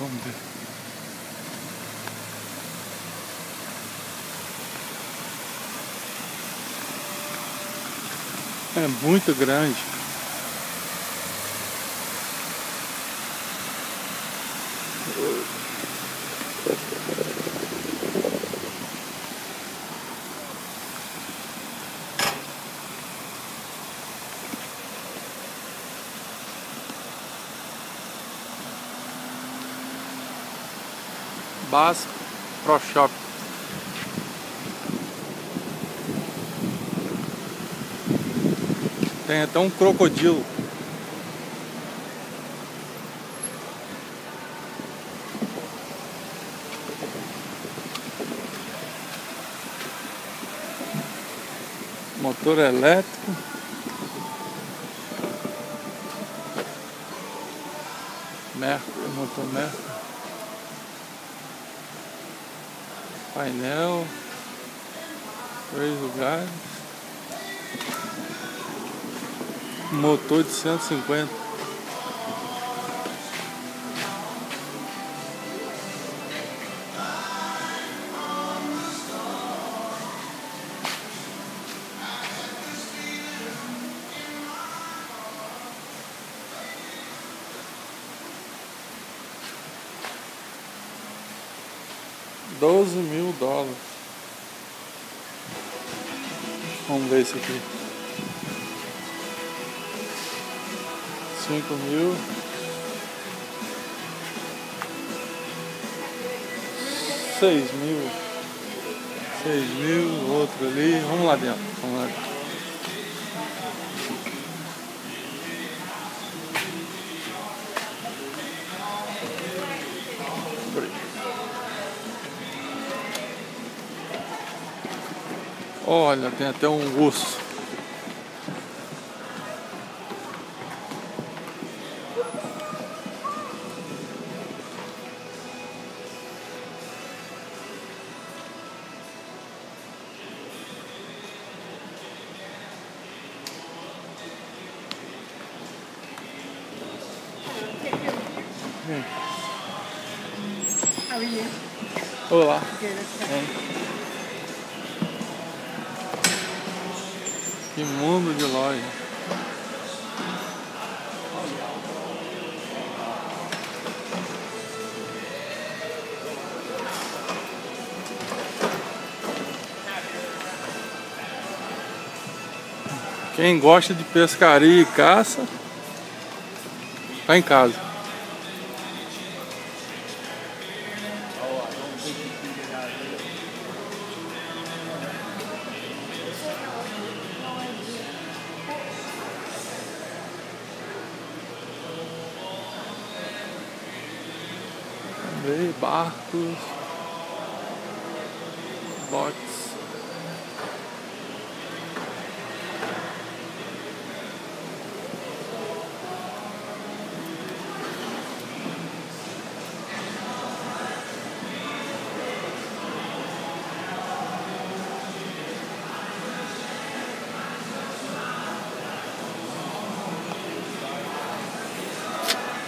Vamos ver. É muito grande. Bass Pro Shop. Tem até um crocodilo. Motor elétrico. Mercury, motor Mercury. Painel. Três lugares. Motor de 150. Doze mil dólares. Vamos ver isso aqui. Cinco mil. Seis mil. Seis mil, outro ali. Vamos lá dentro. Vamos lá dentro. Olha, tem até um urso. Hum. Olá. Que mundo de loja. Quem gosta de pescaria e caça, tá em casa. Barcos, botes.